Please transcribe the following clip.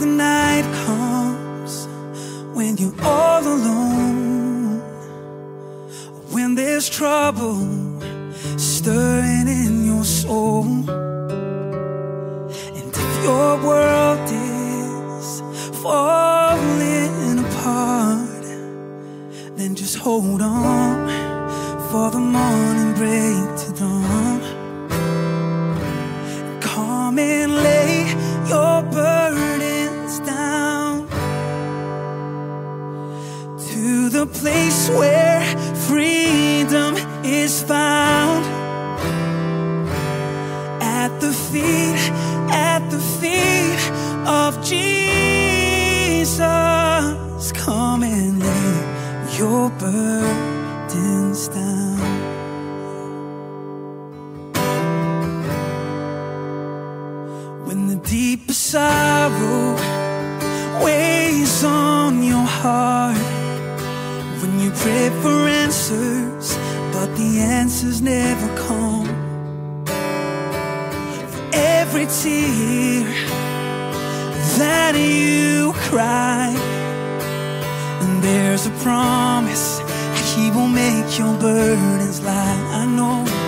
the night comes when you're all alone, when there's trouble stirring in your soul, and if your world is falling apart, then just hold on for the morning break to dawn. To the place where freedom is found. At the feet, at the feet of Jesus, come and lay your burdens down. When the deepest sorrow weighs on your heart, you pray for answers, but the answers never come. For every tear that you cry, and there's a promise that He will make your burdens light. I know.